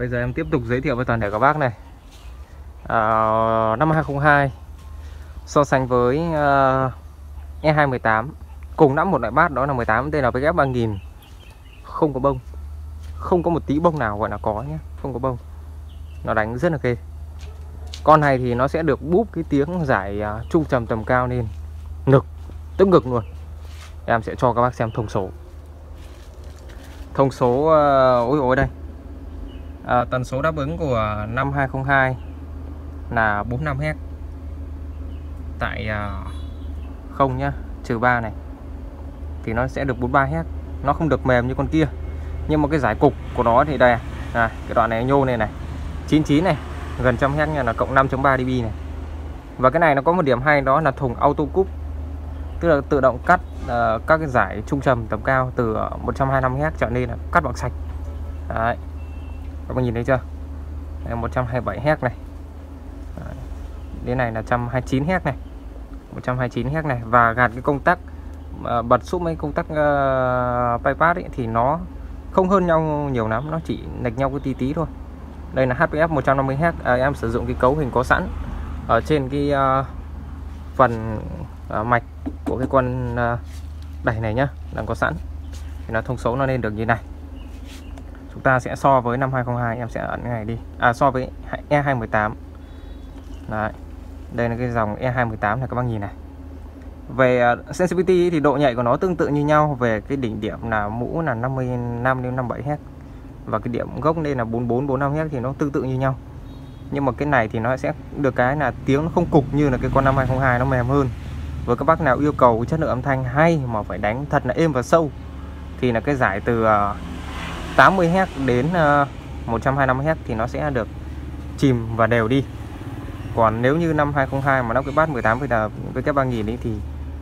bây giờ em tiếp tục giới thiệu với toàn thể các bác này. À, năm 2002 so sánh với à, uh, E218 cùng nắm một loại bát đó là 18 đây là VF 3000 không có bông. Không có một tí bông nào gọi là có nhé. Không có bông. Nó đánh rất là kê. Con này thì nó sẽ được búp cái tiếng giải uh, trung trầm tầm cao lên. Ngực. Tức ngực luôn. Em sẽ cho các bác xem thông số. Thông số uh, ôi ôi đây à, tần số đáp ứng của năm 2002 là 45 Hz tại à, không nhá trừ 3 này thì nó sẽ được 43 Hz nó không được mềm như con kia nhưng mà cái giải cục của nó thì đây à, cái đoạn này nhô này này 99 này gần trăm Hz nha là cộng 5.3 dB này. Và cái này nó có một điểm hay đó là thùng auto cúp tức là tự động cắt uh, các cái giải trung trầm tầm cao từ 125 Hz trở nên là cắt bằng sạch. Đấy các bạn nhìn thấy chưa? Đây, 127 Hz này. Đấy. đến này là 129 Hz này. 129 Hz này. Và gạt cái công tắc uh, bật giúp mấy công tắc uh, bypass ấy, thì nó không hơn nhau nhiều lắm. Nó chỉ lệch nhau cái tí tí thôi. Đây là HPF 150 Hz à, em sử dụng cái cấu hình có sẵn ở trên cái uh, phần uh, mạch của cái con uh, đẩy này nhá. Đang có sẵn. Thì nó thông số nó lên được như này chúng ta sẽ so với năm 2002 em sẽ ấn cái này đi. À so với E218 Đấy. đây là cái dòng E218 này các bác nhìn này. Về uh, sensitivity thì độ nhạy của nó tương tự như nhau về cái đỉnh điểm là mũ là 55 đến 57 Hz và cái điểm gốc đây là 44 45 Hz thì nó tương tự như nhau. Nhưng mà cái này thì nó sẽ được cái là tiếng nó không cục như là cái con năm 2002 nó mềm hơn. Với các bác nào yêu cầu chất lượng âm thanh hay mà phải đánh thật là êm và sâu thì là cái giải từ à, 80 Hz đến ờ, 125 Hz thì nó sẽ được chìm và đều đi. Còn nếu như năm 2002 mà nó cái bát 18 với với cái 3000 ấy thì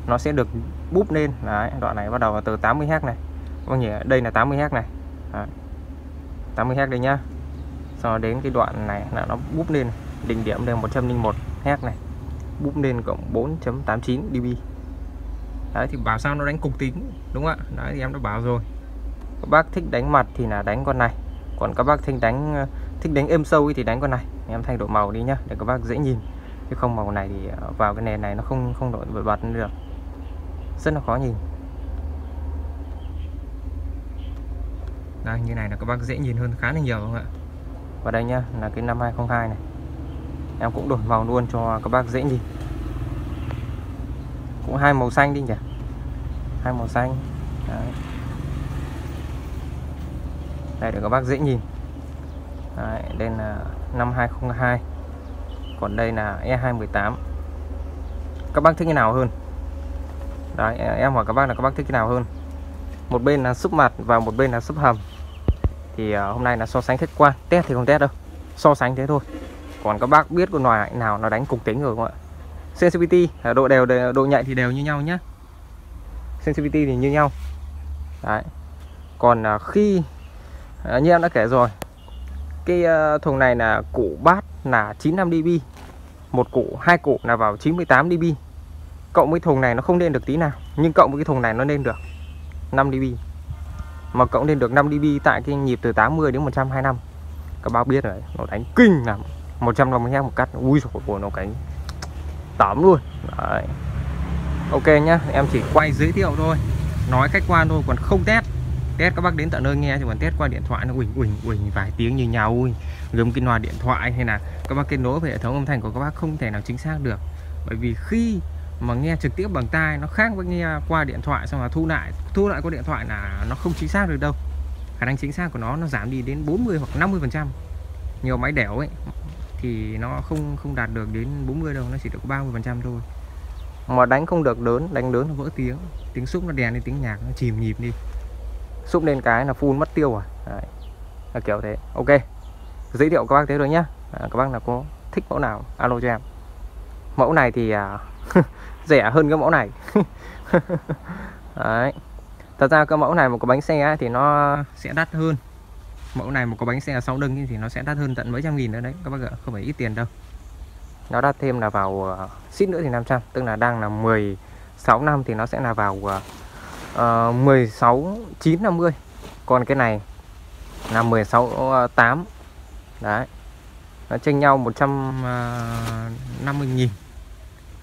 nó sẽ được búp lên. Đấy, đoạn này bắt đầu từ 80 Hz này. Các nhỉ đây là 80 Hz này. Đấy. 80 Hz đây nhá. Sau đến cái đoạn này là nó búp lên, đỉnh điểm đây 101 Hz này. Búp lên cộng 4.89 dB. Đấy, thì bảo sao nó đánh cục tính đúng không ạ? Đấy, thì em đã bảo rồi các bác thích đánh mặt thì là đánh con này. Còn các bác thích đánh ờ, thích đánh êm sâu thì đánh con này. Em thay đổi màu đi nhá, để các bác dễ nhìn. Chứ không màu này thì ờ, vào cái nền này nó không không đổi bật bật được. Rất là khó nhìn. Đây, như này là các bác dễ nhìn hơn khá là nhiều không ạ? Và đây nhá, là cái năm 2002 này. Em cũng đổi màu luôn cho các bác dễ nhìn. Cũng hai màu xanh đi nhỉ? Hai màu xanh. Đấy đây để các bác dễ nhìn. Đấy, đây là năm 2002 còn đây là E218 các bác thích cái nào hơn? Đấy, em hỏi các bác là các bác thích cái nào hơn? Một bên là súp mặt và một bên là súp hầm. Thì uh, hôm nay là so sánh khách quan. Test thì không test đâu. So sánh thế thôi. Còn các bác biết con loài nào nó đánh cục tính rồi không ạ? Sensitivity à, độ đều độ nhạy thì đều như nhau nhé sensitivity thì như nhau. Đấy. Còn uh, khi uh, như em đã kể rồi. Cái uh, thùng này là cụ bát là 95 dB một cụ hai cụ là vào 98 dB cộng với thùng này nó không lên được tí nào nhưng cộng với cái thùng này nó lên được 5 dB mà cộng lên được 5 dB tại cái nhịp từ 80 đến 125 các bác biết rồi nó đánh kinh là 150 hectare một cắt ui rồi của nó cánh tóm luôn. Đấy. ok nhá em chỉ quay giới thiệu thôi. Nói khách quan thôi còn không test test các bác đến tận nơi nghe thì còn test qua điện thoại nó uỳnh uỳnh uỳnh vài tiếng như nhau ui gồm cái loa điện thoại hay là các bác kết nối với hệ thống âm thanh của các bác không thể nào chính xác được. Bởi vì khi mà nghe trực tiếp bằng tai, nó khác với nghe qua điện thoại xong là thu lại thu lại qua điện thoại là nó không chính xác được đâu. Khả năng chính xác của nó nó giảm đi đến 40 hoặc 50 phần trăm. Nhiều máy đẻo ấy, thì nó không không đạt được đến 40 đâu, nó chỉ được 30 phần trăm thôi. Mà đánh không được lớn, đánh lớn nó vỡ tiếng. Tiếng xúc nó đèn lên tiếng nhạc, nó chìm nhịp đi xúc lên cái là phun mất tiêu rồi. Đấy. là kiểu thế. Ok giới thiệu các bác thế rồi nhá. À, các bác là có thích mẫu nào alo cho em. Mẫu này thì à, rẻ hơn cái mẫu này. Đấy. thật ra cái mẫu này một cái bánh xe ấy, thì nó sẽ đắt hơn. Mẫu này một cái bánh xe 6 lưng thì nó sẽ đắt hơn tận mấy trăm nghìn nữa đấy các bác ạ không phải ít tiền đâu. Nó đắt thêm là vào uh, xít nữa thì 500 tức là đang là 16 năm thì nó sẽ là vào uh, Ờ, 16 950 còn cái này là 16 uh, 8 đấy. Nó chênh nhau 150 ờ, nghìn.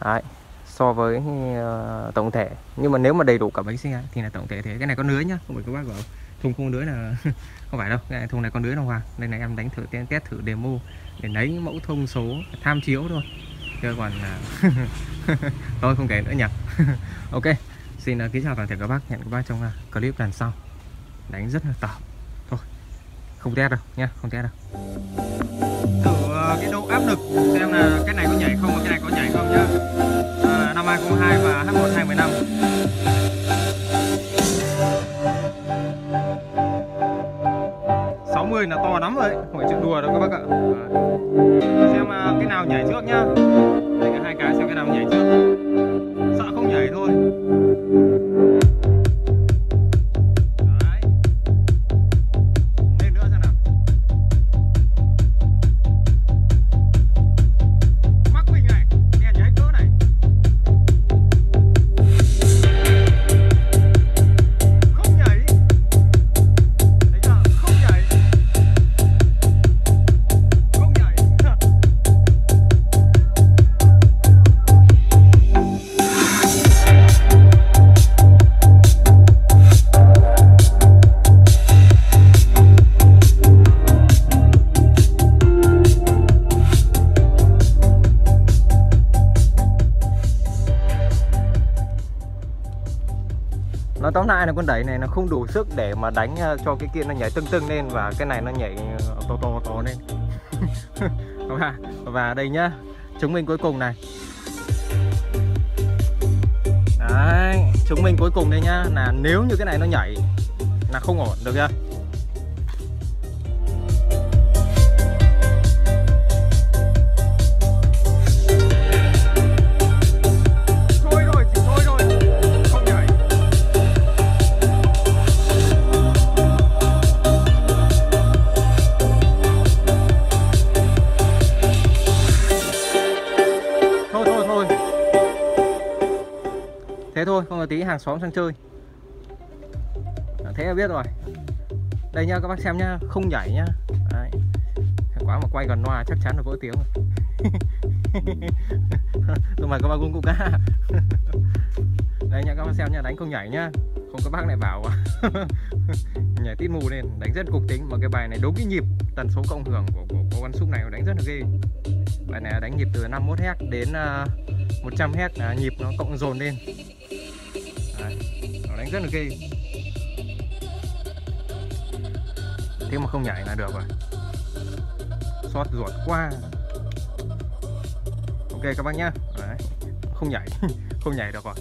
Đấy. So với uh, tổng thể. Nhưng mà nếu mà đầy đủ cả bánh xe thì là tổng thể thế. Cái này có lưới nhá không phải các bác bảo thùng không lưới là không phải đâu. Cái này, thùng này có lưới đâu hoàng đây này em đánh thử test thử demo để lấy mẫu thông số tham chiếu thôi. Chứ còn tôi không kể nữa nhỉ. Ok xin ờ, kính chào toàn thể các bác hẹn các bác trong ờ, clip lần sau. Đánh rất là tỏ thôi không test đâu nhá không test đâu. Thử ờ, cái độ áp lực xem là cái này có nhảy không và cái này có nhảy không nhá. À, năm 2002 và H1 2015 60 là to lắm rồi đấy không phải chuyện đùa đâu các bác ạ. Xem cái nào nhảy trước nhá. Đây cả hai cái xem cái nào nhảy trước. Sợ không nhảy thôi. Tóm lại là con đẩy này nó không đủ sức để mà đánh ờ, cho cái kia nó nhảy tưng tưng lên và cái này nó nhảy ờ, to to to lên. Và và đây nhá, chứng minh cuối cùng này. Đấy, chứng minh cuối cùng đây nhá, là nếu như cái này nó nhảy là không ổn, được chưa? Thế thôi không là tí hàng xóm sang chơi. À, thế là biết rồi. Đây nha các bác xem nhá không nhảy nhá. Đấy. quá mà quay gần loa chắc chắn là vỡ tiếng rồi. Tôi mời các bác cũng cũng cá đây nha các bác xem nha đánh không nhảy nhá. Không các bác lại bảo à. nhảy tít mù lên đánh rất cục tính. Mà cái bài này đúng cái nhịp tần số cộng hưởng của, của, của con súc này nó đánh rất là ghê. Bài này đánh nhịp từ 51 Hz đến uh, 100 Hz là nhịp nó cộng dồn lên. Đấy, nó đánh rất là ghê. Thế mà không nhảy là được rồi. Xót ruột qua ok các bác nhá. Đấy, không nhảy. Không nhảy được rồi.